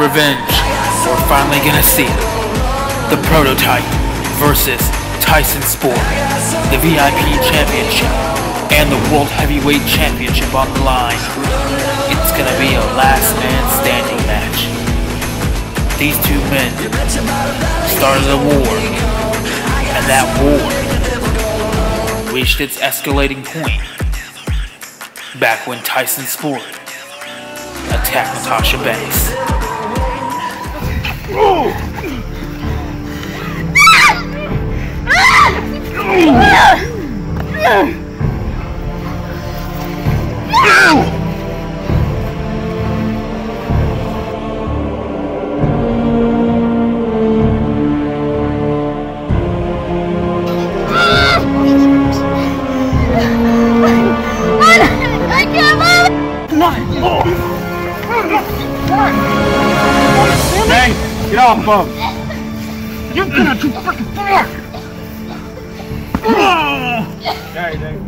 revenge. We're finally gonna see it. The prototype versus Tyson Sport. The VIP championship and the World Heavyweight Championship on the line. It's gonna be a last man standing match. These two men started a war, and that war reached its escalating point back when Tyson Sport attacked Natasha Banks. I can't get off of him. You're gonna do freaking fuck.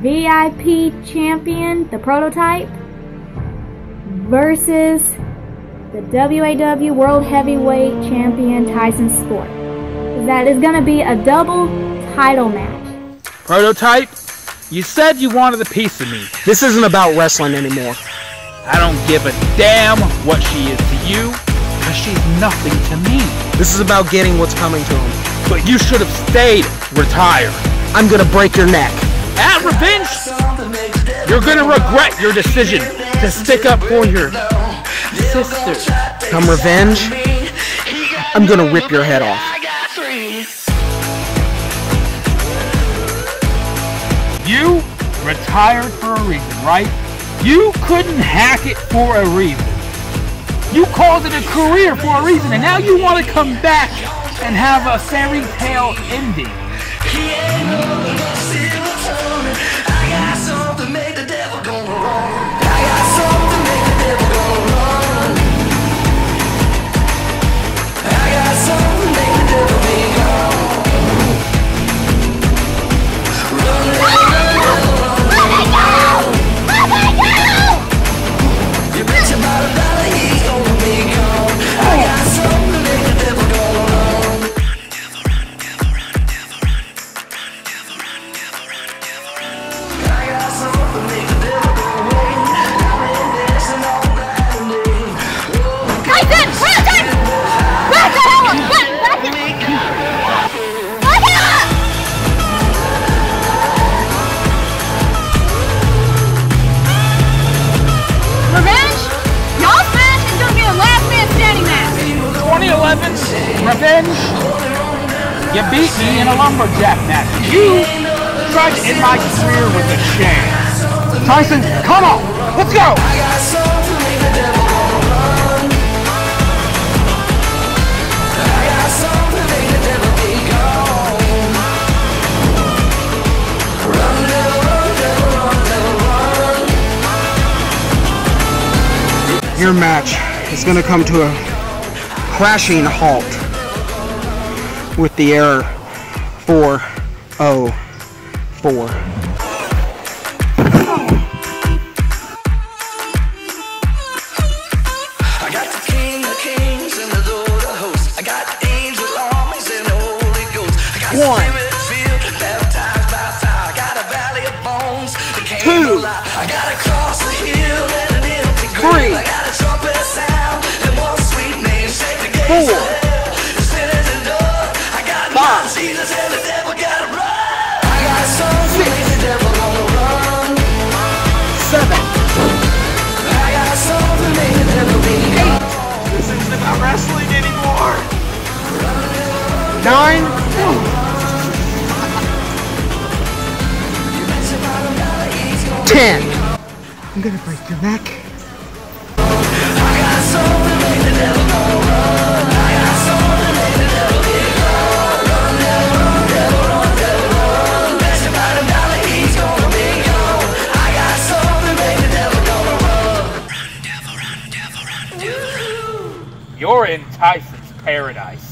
VIP champion, the prototype, versus the WAW World Heavyweight Champion Tyson Sport. That is going to be a double title match. Prototype, you said you wanted a piece of me. This isn't about wrestling anymore. I don't give a damn what she is to you, because she's nothing to me. This is about getting what's coming to him. But you should have stayed retired. I'm gonna break your neck. At Revenge, you're gonna regret your decision to stick up for your sister. Come revenge, I'm gonna rip your head off. You retired for a reason, right? You couldn't hack it for a reason. You called it a career for a reason, and now you want to come back and have a fairy tale ending. Revenge. You beat me in a lumberjack match. You tried to end my career with a sham. Tyson, come on, let's go. Your match is gonna come to a crashing halt with the error 404. I make the devil be gone. This isn't about wrestling anymore. Nine. Ten. I'm gonna break your neck. You're in Tyson's paradise.